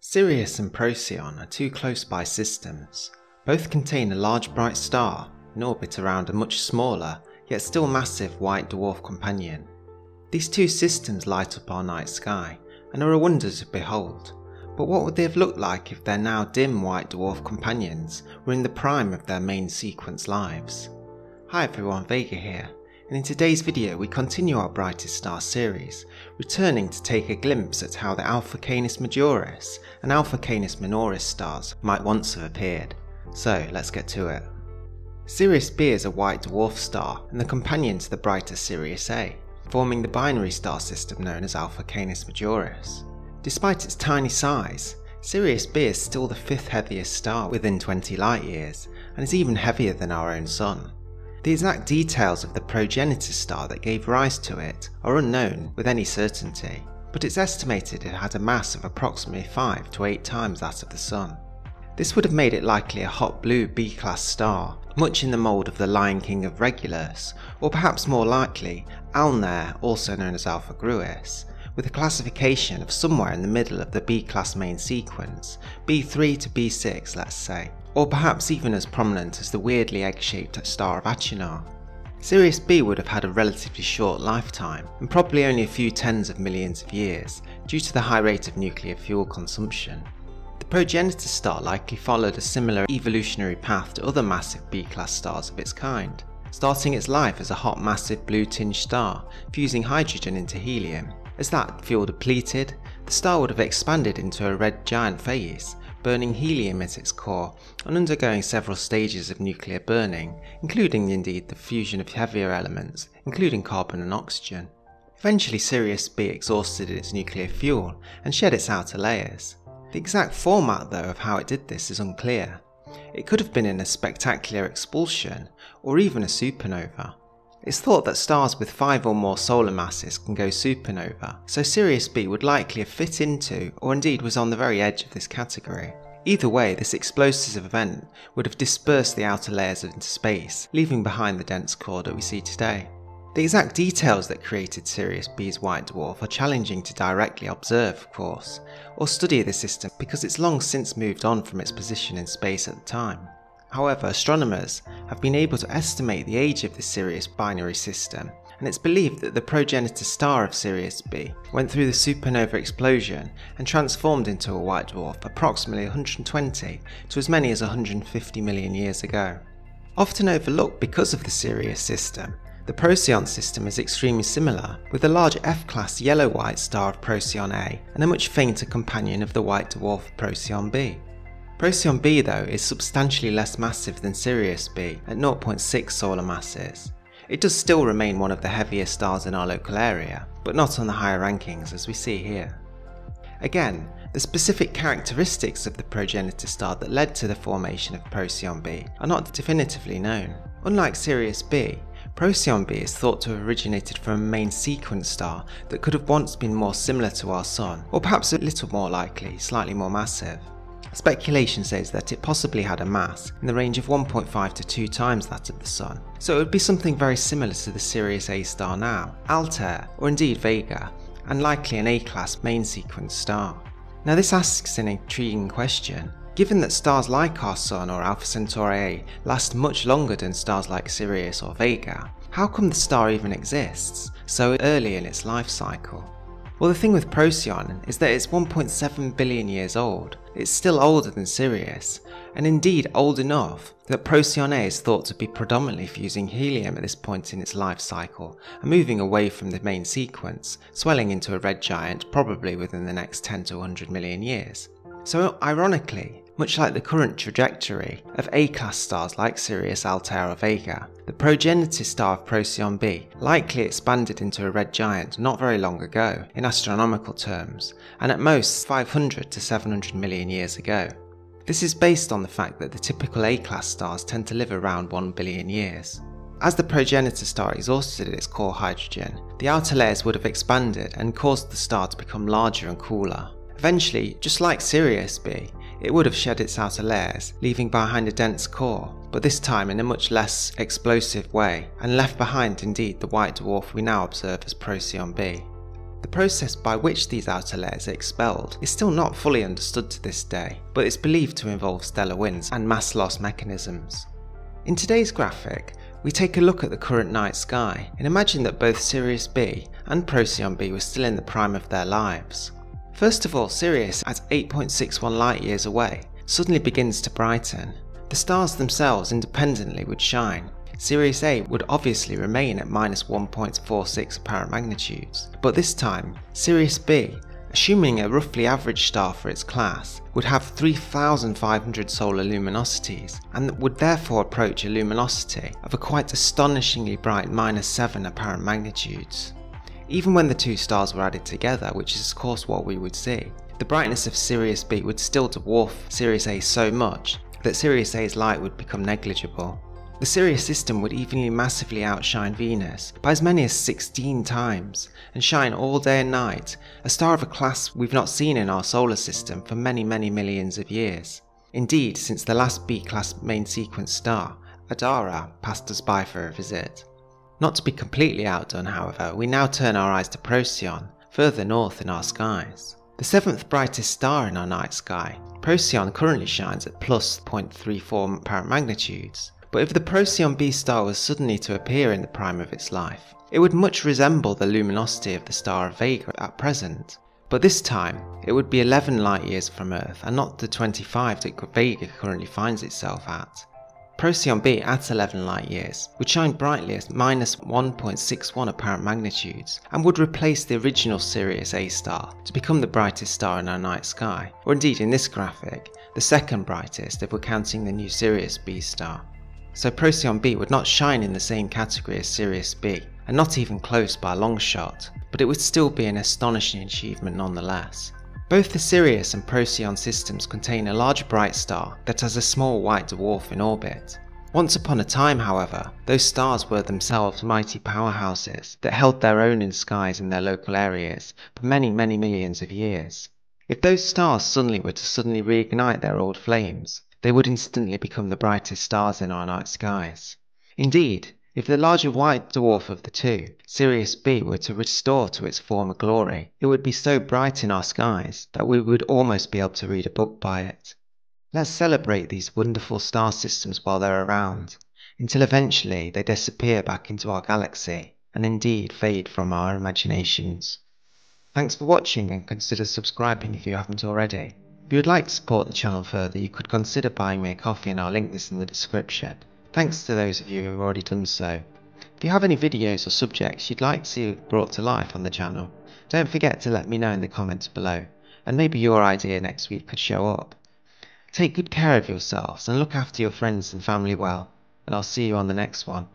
Sirius and Procyon are two close by systems. Both contain a large bright star in orbit around a much smaller, yet still massive white dwarf companion. These two systems light up our night sky and are a wonder to behold, but what would they have looked like if their now dim white dwarf companions were in the prime of their main sequence lives? Hi everyone, Vega here, and in today's video we continue our Brightest Star series, returning to take a glimpse at how the Alpha Canis Majoris and Alpha Canis Minoris stars might once have appeared. So let's get to it. Sirius B is a white dwarf star and the companion to the brighter Sirius A, forming the binary star system known as Alpha Canis Majoris. Despite its tiny size, Sirius B is still the fifth heaviest star within 20 light years and is even heavier than our own Sun. The exact details of the progenitor star that gave rise to it are unknown with any certainty, but it's estimated it had a mass of approximately 5 to 8 times that of the Sun. This would have made it likely a hot blue B-class star, much in the mould of the Lion King of Regulus, or perhaps more likely, Alnair, also known as Alpha Gruis, with a classification of somewhere in the middle of the B-class main sequence, B3 to B6 let's say, or perhaps even as prominent as the weirdly egg-shaped star of Achernar. Sirius B would have had a relatively short lifetime, and probably only a few tens of millions of years, due to the high rate of nuclear fuel consumption. The progenitor star likely followed a similar evolutionary path to other massive B-class stars of its kind, starting its life as a hot massive blue-tinged star, fusing hydrogen into helium. As that fuel depleted, the star would have expanded into a red giant phase, burning helium at its core and undergoing several stages of nuclear burning, including indeed the fusion of heavier elements, including carbon and oxygen. Eventually Sirius B exhausted its nuclear fuel and shed its outer layers. The exact format though of how it did this is unclear. It could have been in a spectacular expulsion, or even a supernova. It's thought that stars with five or more solar masses can go supernova, so Sirius B would likely have fit into, or indeed was on the very edge of this category. Either way, this explosive event would have dispersed the outer layers into space, leaving behind the dense core that we see today. The exact details that created Sirius B's white dwarf are challenging to directly observe, of course, or study the system because it's long since moved on from its position in space at the time. However, astronomers have been able to estimate the age of the Sirius binary system, and it's believed that the progenitor star of Sirius B went through the supernova explosion and transformed into a white dwarf approximately 120 to as many as 150 million years ago. Often overlooked because of the Sirius system, the Procyon system is extremely similar, with a large F-class yellow-white star of Procyon A and a much fainter companion of the white dwarf Procyon B. Procyon B though is substantially less massive than Sirius B at 0.6 solar masses. It does still remain one of the heaviest stars in our local area, but not on the higher rankings as we see here. Again, the specific characteristics of the progenitor star that led to the formation of Procyon B are not definitively known. Unlike Sirius B, Procyon b is thought to have originated from a main sequence star that could have once been more similar to our Sun, or perhaps a little more likely, slightly more massive. Speculation says that it possibly had a mass in the range of 1.5 to 2 times that of the Sun, so it would be something very similar to the Sirius A star now, Altair, or indeed Vega, and likely an A-class main sequence star. Now this asks an intriguing question. Given that stars like our Sun or Alpha Centauri A last much longer than stars like Sirius or Vega, how come the star even exists so early in its life cycle? Well the thing with Procyon is that it's 1.7 billion years old, it's still older than Sirius, and indeed old enough that Procyon A is thought to be predominantly fusing helium at this point in its life cycle and moving away from the main sequence, swelling into a red giant probably within the next 10 to 100 million years. So ironically, much like the current trajectory of A-class stars like Sirius, Altair or Vega, the progenitor star of Procyon b likely expanded into a red giant not very long ago in astronomical terms, and at most 500 to 700 million years ago. This is based on the fact that the typical A-class stars tend to live around 1 billion years. As the progenitor star exhausted its core hydrogen, the outer layers would have expanded and caused the star to become larger and cooler. Eventually, just like Sirius B, it would have shed its outer layers, leaving behind a dense core, but this time in a much less explosive way, and left behind indeed the white dwarf we now observe as Procyon b. The process by which these outer layers are expelled is still not fully understood to this day, but it's believed to involve stellar winds and mass loss mechanisms. In today's graphic, we take a look at the current night sky and imagine that both Sirius B and Procyon B were still in the prime of their lives. First of all, Sirius, at 8.61 light years away, suddenly begins to brighten. The stars themselves independently would shine. Sirius A would obviously remain at minus 1.46 apparent magnitudes, but this time, Sirius B, assuming a roughly average star for its class, would have 3,500 solar luminosities and would therefore approach a luminosity of a quite astonishingly bright minus 7 apparent magnitudes. Even when the two stars were added together, which is of course what we would see, the brightness of Sirius B would still dwarf Sirius A so much that Sirius A's light would become negligible. The Sirius system would evenly massively outshine Venus by as many as 16 times, and shine all day and night, a star of a class we've not seen in our solar system for many many millions of years. Indeed, since the last B-class main sequence star, Adara, passed us by for a visit. Not to be completely outdone, however, we now turn our eyes to Procyon, further north in our skies. The seventh brightest star in our night sky, Procyon currently shines at plus 0.34 apparent magnitudes, but if the Procyon B star was suddenly to appear in the prime of its life, it would much resemble the luminosity of the star of Vega at present. But this time, it would be 11 light years from Earth and not the 25 that Vega currently finds itself at. Procyon B at 11 light years would shine brightly at minus 1.61 apparent magnitudes and would replace the original Sirius A star to become the brightest star in our night sky, or indeed in this graphic, the second brightest if we're counting the new Sirius B star so Procyon B would not shine in the same category as Sirius B, and not even close by a long shot, but it would still be an astonishing achievement nonetheless. Both the Sirius and Procyon systems contain a large bright star that has a small white dwarf in orbit. Once upon a time, however, those stars were themselves mighty powerhouses that held their own in skies in their local areas for many, many millions of years. If those stars suddenly were to suddenly reignite their old flames, they would instantly become the brightest stars in our night skies. Indeed, if the larger white dwarf of the two, Sirius B, were to restore to its former glory, it would be so bright in our skies that we would almost be able to read a book by it. Let's celebrate these wonderful star systems while they're around, until eventually they disappear back into our galaxy, and indeed fade from our imaginations. Thanks for watching and consider subscribing if you haven't already. If you would like to support the channel further, you could consider buying me a coffee and I'll link this in the description. Thanks to those of you who have already done so. If you have any videos or subjects you'd like to see brought to life on the channel, don't forget to let me know in the comments below, and maybe your idea next week could show up. Take good care of yourselves and look after your friends and family well, and I'll see you on the next one.